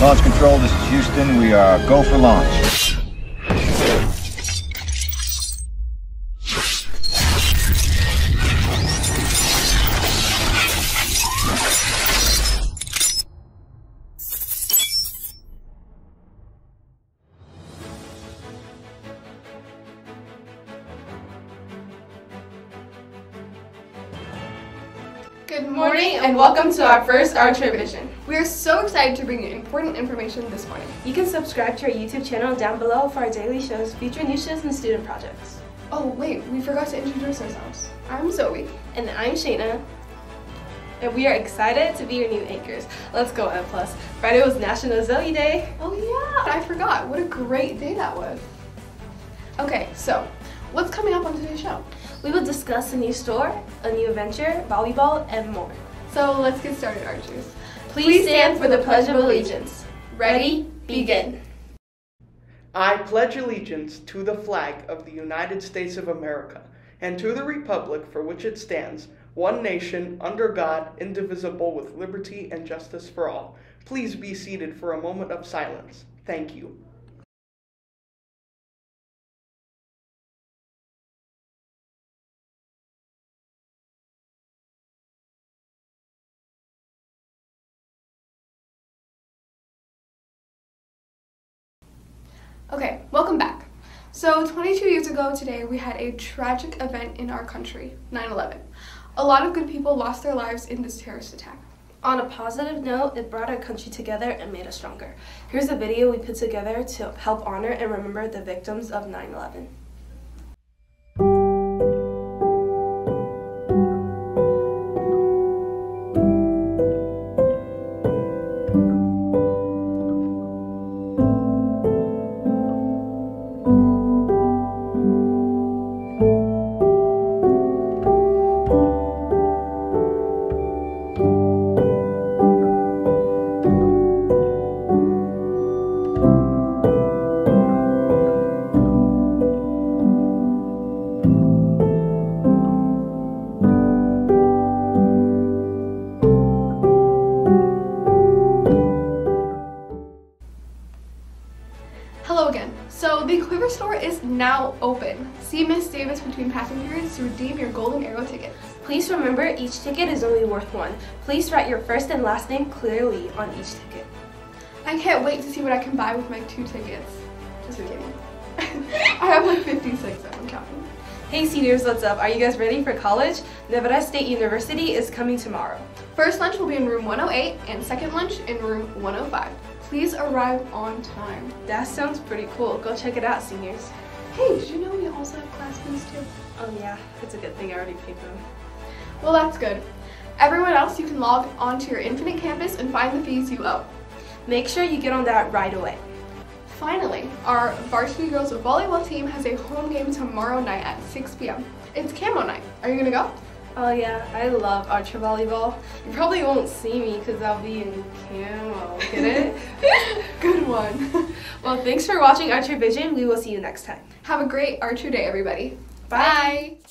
Launch control, this is Houston. We are go for launch. Good morning and welcome to our first Archer Vision. We are so excited to bring you important information this morning. You can subscribe to our YouTube channel down below for our daily shows featuring new shows and student projects. Oh wait, we forgot to introduce ourselves. I'm Zoe. And I'm Shayna. And we are excited to be your new anchors. Let's go, M+. Plus. Friday was National Zoe Day. Oh yeah, I forgot. What a great day that was. Okay, so what's coming up on today's show? We will discuss a new store, a new adventure, volleyball, and more. So let's get started, Archers. Please stand for the Pledge of Allegiance. Ready, begin. I pledge allegiance to the flag of the United States of America and to the republic for which it stands, one nation, under God, indivisible, with liberty and justice for all. Please be seated for a moment of silence. Thank you. Okay, welcome back. So 22 years ago today, we had a tragic event in our country, 9-11. A lot of good people lost their lives in this terrorist attack. On a positive note, it brought our country together and made us stronger. Here's a video we put together to help honor and remember the victims of 9 now open. See Miss Davis between passing periods to redeem your Golden Arrow tickets. Please remember each ticket is only worth one. Please write your first and last name clearly on each ticket. I can't wait to see what I can buy with my two tickets. Just kidding. I have like 56 that I'm counting. Hey seniors, what's up? Are you guys ready for college? Nevada State University is coming tomorrow. First lunch will be in room 108 and second lunch in room 105. Please arrive on time. That sounds pretty cool. Go check it out, seniors. Hey, did you know we also have class fees too? Oh yeah, it's a good thing I already paid them. Well, that's good. Everyone else, you can log onto your Infinite Campus and find the fees you owe. Make sure you get on that right away. Finally, our varsity girls volleyball team has a home game tomorrow night at 6 p.m. It's camo night. Are you gonna go? Oh yeah, I love archer volleyball. You probably won't see me because I'll be in camo. Get it? Good one. well, thanks for watching Archer Vision. We will see you next time. Have a great Archer Day, everybody. Bye. Bye.